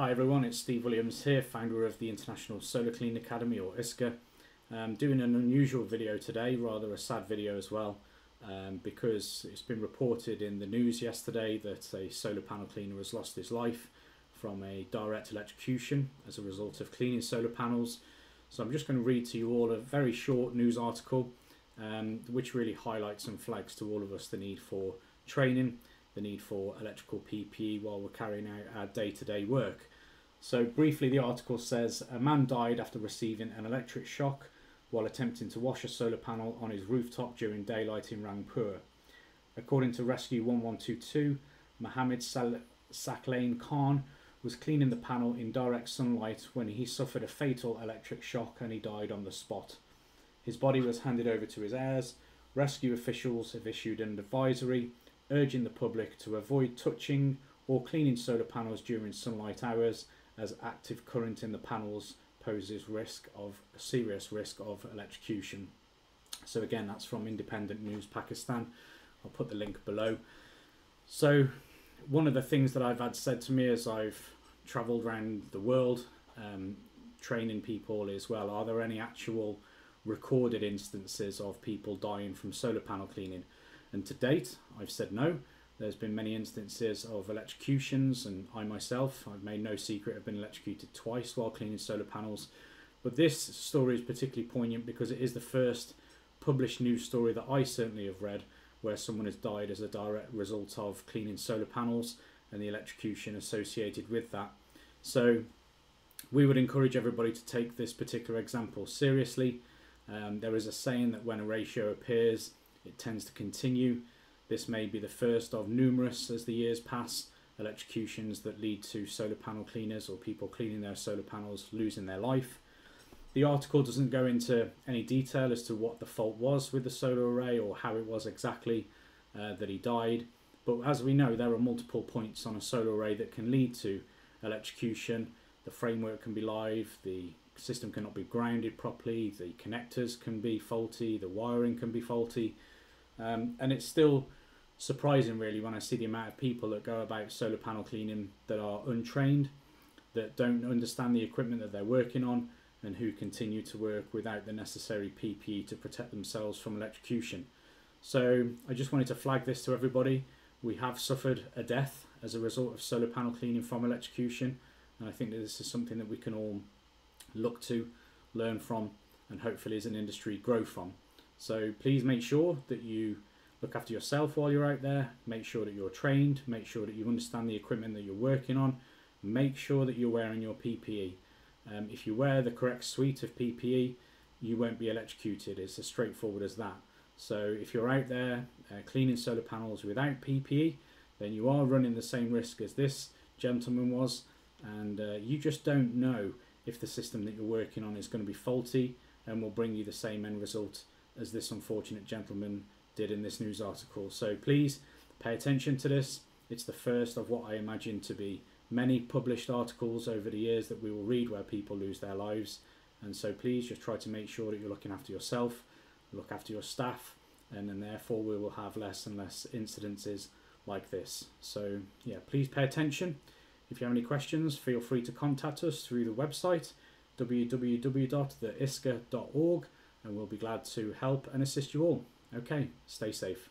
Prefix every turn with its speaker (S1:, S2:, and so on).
S1: Hi everyone, it's Steve Williams here, founder of the International Solar Cleaning Academy or ISCA. Um, doing an unusual video today, rather a sad video as well, um, because it's been reported in the news yesterday that a solar panel cleaner has lost his life from a direct electrocution as a result of cleaning solar panels. So I'm just going to read to you all a very short news article um, which really highlights and flags to all of us the need for training, the need for electrical PPE while we're carrying out our day-to-day work. So briefly the article says a man died after receiving an electric shock while attempting to wash a solar panel on his rooftop during daylight in Rangpur. According to Rescue 1122, Muhammad Saqlain Khan was cleaning the panel in direct sunlight when he suffered a fatal electric shock and he died on the spot. His body was handed over to his heirs. Rescue officials have issued an advisory urging the public to avoid touching or cleaning solar panels during sunlight hours as active current in the panels poses risk of serious risk of electrocution. So again, that's from Independent News Pakistan. I'll put the link below. So one of the things that I've had said to me as I've travelled around the world um, training people is well, are there any actual recorded instances of people dying from solar panel cleaning? And to date, I've said no. There's been many instances of electrocutions, and I myself, I've made no secret, have been electrocuted twice while cleaning solar panels. But this story is particularly poignant because it is the first published news story that I certainly have read where someone has died as a direct result of cleaning solar panels and the electrocution associated with that. So we would encourage everybody to take this particular example seriously. Um, there is a saying that when a ratio appears, it tends to continue. This may be the first of numerous as the years pass electrocutions that lead to solar panel cleaners or people cleaning their solar panels losing their life. The article doesn't go into any detail as to what the fault was with the solar array or how it was exactly uh, that he died. But as we know, there are multiple points on a solar array that can lead to electrocution. The framework can be live, the system cannot be grounded properly, the connectors can be faulty, the wiring can be faulty. Um, and it's still surprising really when I see the amount of people that go about solar panel cleaning that are untrained, that don't understand the equipment that they're working on, and who continue to work without the necessary PPE to protect themselves from electrocution. So I just wanted to flag this to everybody. We have suffered a death as a result of solar panel cleaning from electrocution, and I think that this is something that we can all look to, learn from, and hopefully as an industry grow from. So please make sure that you look after yourself while you're out there. Make sure that you're trained. Make sure that you understand the equipment that you're working on. Make sure that you're wearing your PPE. Um, if you wear the correct suite of PPE, you won't be electrocuted. It's as straightforward as that. So if you're out there uh, cleaning solar panels without PPE, then you are running the same risk as this gentleman was, and uh, you just don't know if the system that you're working on is going to be faulty and will bring you the same end result as this unfortunate gentleman did in this news article. So please pay attention to this. It's the first of what I imagine to be many published articles over the years that we will read where people lose their lives. And so please just try to make sure that you're looking after yourself, look after your staff, and then therefore we will have less and less incidences like this. So yeah, please pay attention. If you have any questions, feel free to contact us through the website www.theisca.org and we'll be glad to help and assist you all. Okay, stay safe.